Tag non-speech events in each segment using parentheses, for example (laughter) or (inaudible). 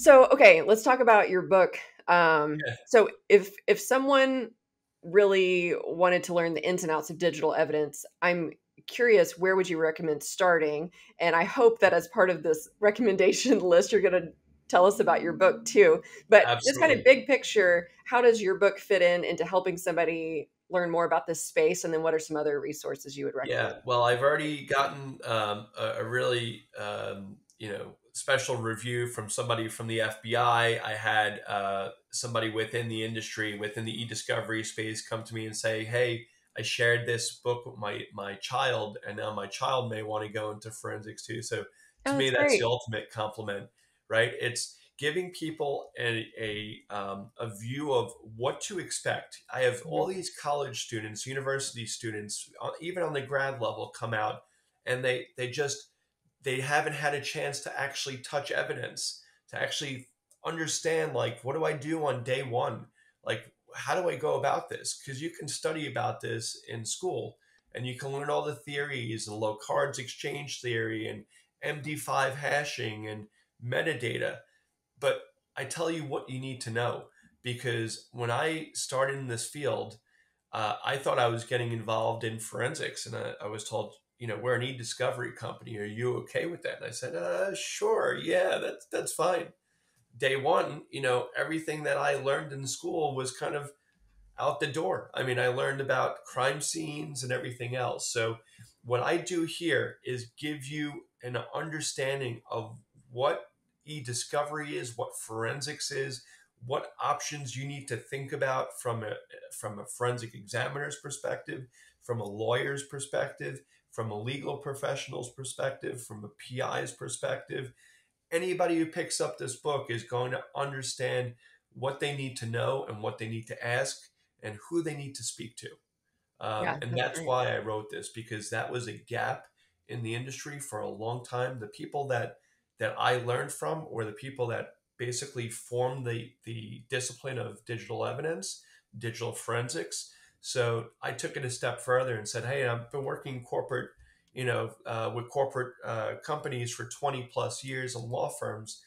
So, okay, let's talk about your book. Um, Yeah. so, if if someone really wanted to learn the ins and outs of digital evidence, I'm curious where would you recommend starting? And I hope that as part of this recommendation (laughs) list, you're going to tell us about your book too. But just kind of big picture, how does your book fit in into helping somebody learn more about this space? And then what are some other resources you would recommend? Yeah, well, I've already gotten um, a, a really um, you know special review from somebody from the FBI. I had uh, somebody within the industry, within the e-discovery space, come to me and say, "Hey, I shared this book with my my child, and now my child may want to go into forensics too." So to Oh, me, that's that's the ultimate compliment, right? It's giving people a a, um, a view of what to expect. I have all Mhm. these college students, university students, uh, even on the grad level, come out and they they just they haven't had a chance to actually touch evidence, to actually understand like what do I do on day one, like how do I go about this? Because you can study about this in school and you can learn all the theories and Locard's exchange theory and MD5 hashing and metadata but I tell you what you need to know because when I started in this field, uh, I thought I was getting involved in forensics, and I, I was told, you know, we're an e-discovery company. Are you okay with that? And I said, uh, sure, yeah, that's that's fine. Day one, you know, everything that I learned in school was kind of out the door. I mean, I learned about crime scenes and everything else. So, what I do here is give you an understanding of what e discovery is, what forensics is, what options you need to think about from a from a forensic examiner's perspective, from a lawyer's perspective, from a legal professional's perspective, from a PI's perspective, anybody who picks up this book is going to understand what they need to know and what they need to ask and who they need to speak to. Um, Yeah, and that's great. why I wrote this because that was a gap in the industry for a long time. The people that that I learned from were the people that basically formed the the discipline of digital evidence, digital forensics. So I took it a step further and said, "Hey, I've been working corporate, you know, uh, with corporate uh, companies for 20 plus years and law firms.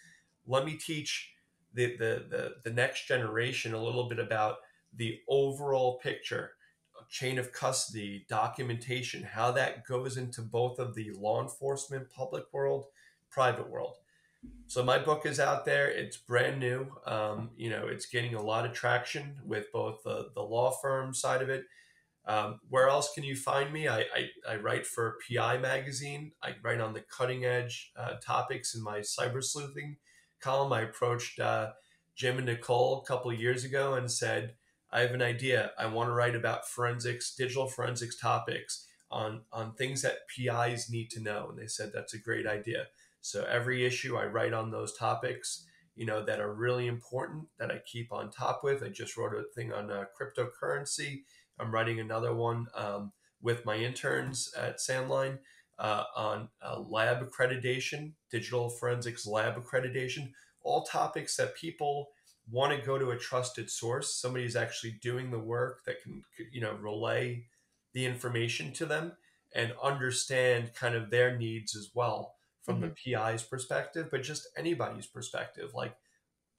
Let me teach the, the the the next generation a little bit about the overall picture chain of custody, documentation, how that goes into both of the law enforcement, public world, private world. So my book is out there. It's brand new. Um, you know, it's getting a lot of traction with both the, the law firm side of it. Um, where else can you find me? I, I, I write for PI Magazine. I write on the cutting edge uh, topics in my cyber sleuthing column. I approached uh, Jim and Nicole a couple years ago and said, I have an idea. I want to write about forensics, digital forensics topics on, on things that PIs need to know. And they said, that's a great idea. So every issue I write on those topics, you know, that are really important that I keep on top with. I just wrote a thing on uh, cryptocurrency. I'm writing another one um, with my interns at Sandline uh, on uh, lab accreditation, digital forensics lab accreditation, all topics that people want to go to a trusted source, somebody who's actually doing the work that can, you know, relay the information to them and understand kind of their needs as well from the hmm PI's perspective, but just anybody's perspective. Like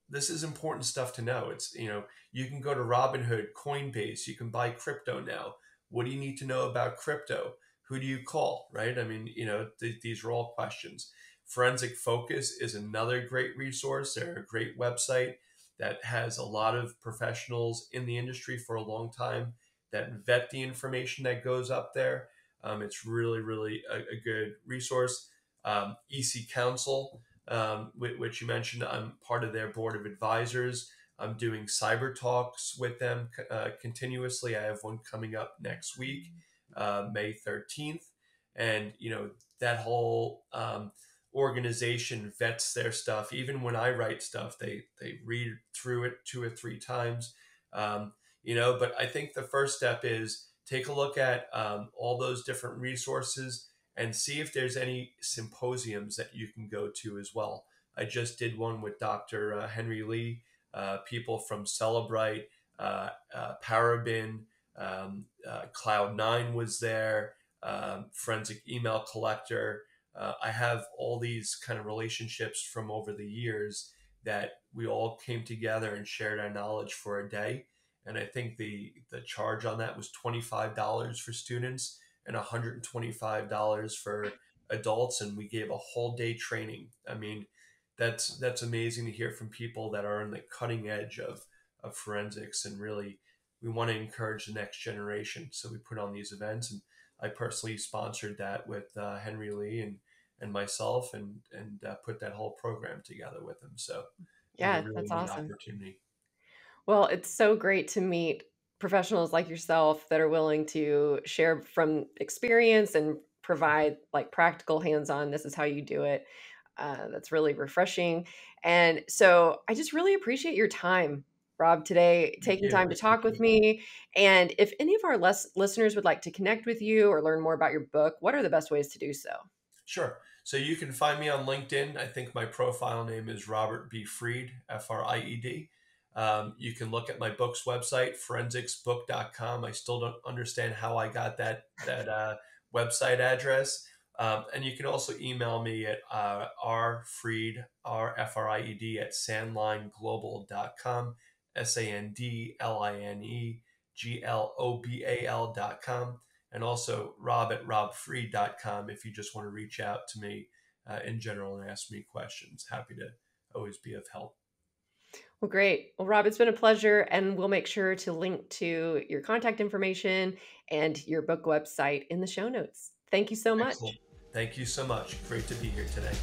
this is important stuff to know. It's, you know, you can go to Robinhood, Coinbase, you can buy crypto now. What do you need to know about crypto? Who do you call, right? I mean, you know, th- these are all questions. Forensic Focus is another great resource. They're a great website that has a lot of professionals in the industry for a long time that vet the information that goes up there. Um, it's really, really a, a good resource. Um, EC Council, um, which you mentioned. I'm part of their board of advisors. I'm doing cyber talks with them uh, continuously. I have one coming up next week, uh, May 13th. And, you know, that whole um, organization vets their stuff. Even when I write stuff, they, they read through it two or three times. Um, you know, but I think the first step is take a look at um, all those different resources and see if there's any symposiums that you can go to as well. I just did one with Dr. Uh, Henry Lee, uh, people from Cellebrite, uh, uh, Paraben, um, uh, Cloud9 was there, um, Forensic Email Collector. Uh, I have all these kind of relationships from over the years that we all came together and shared our knowledge for a day. And I think the the charge on that was twenty five dollars for students and one hundred and twenty five dollars for adults, and we gave a whole day training. I mean, that's that's amazing to hear from people that are on the cutting edge of of forensics and really we want to encourage the next generation. So we put on these events, and I personally sponsored that with uh, Henry Lee and and myself, and and uh, put that whole program together with him. So yeah, really that's awesome. Opportunity. Well, it's so great to meet professionals like yourself that are willing to share from experience and provide like practical hands-on. This is how you do it. Uh, that's really refreshing. And so I just really appreciate your time Rob, today, taking time to talk with me. And if any of our les- listeners would like to connect with you or learn more about your book, what are the best ways to do so? Sure. So you can find me on LinkedIn. I think my profile name is Robert B. Fried, F R I E D. Um, you can look at my book's website, forensicsbook.com. I still don't understand how I got that, that uh, website address. Um, and you can also email me at uh, rfried, R-F-R-I-E-D, at sandlineglobal.com. S A N D L I N E G L O B A L dot com, and also rob at robfried.com if you just want to reach out to me uh, in general and ask me questions. Happy to always be of help. Well, great. Well, Rob, it's been a pleasure, and we'll make sure to link to your contact information and your book website in the show notes. Thank you so much. Excellent. Thank you so much. Great to be here today.